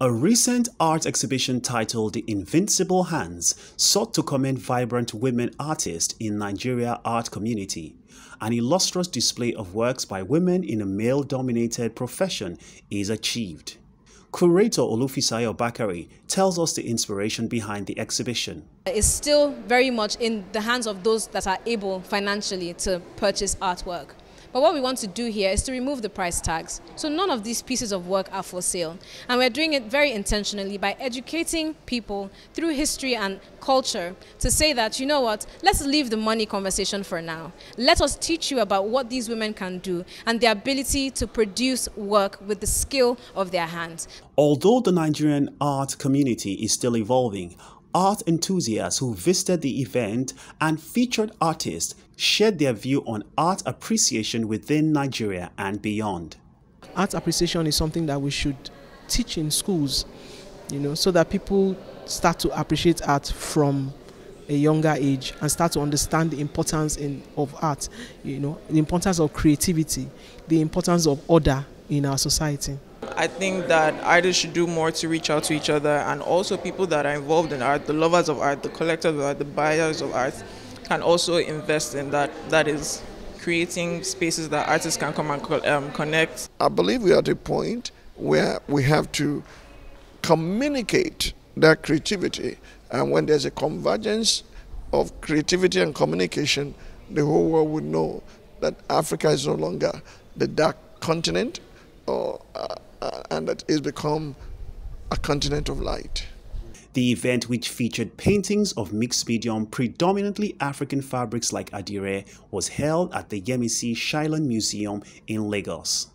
A recent art exhibition titled The Invincible Hands sought to commend vibrant women artists in Nigeria art community. An illustrious display of works by women in a male-dominated profession is achieved. Curator Olufisayo Bakari tells us the inspiration behind the exhibition. It's still very much in the hands of those that are able financially to purchase artwork. But what we want to do here is to remove the price tags. So none of these pieces of work are for sale. And we're doing it very intentionally by educating people through history and culture to say that, you know what, let's leave the money conversation for now. Let us teach you about what these women can do and their ability to produce work with the skill of their hands. Although the Nigerian art community is still evolving, art enthusiasts who visited the event and featured artists shared their view on art appreciation within Nigeria and beyond. Art appreciation is something that we should teach in schools, you know, so that people start to appreciate art from a younger age and start to understand the importance in, of art, you know, the importance of creativity, the importance of order in our society. I think that artists should do more to reach out to each other and also people that are involved in art, the lovers of art, the collectors of art, the buyers of art, can also invest in that. That is creating spaces that artists can come and um, connect. I believe we are at a point where we have to communicate that creativity. And when there's a convergence of creativity and communication, the whole world would know that Africa is no longer the dark continent or and that it's become a continent of light. The event, which featured paintings of mixed medium, predominantly African fabrics like Adire, was held at the Yemisi Shyllon Museum in Lagos.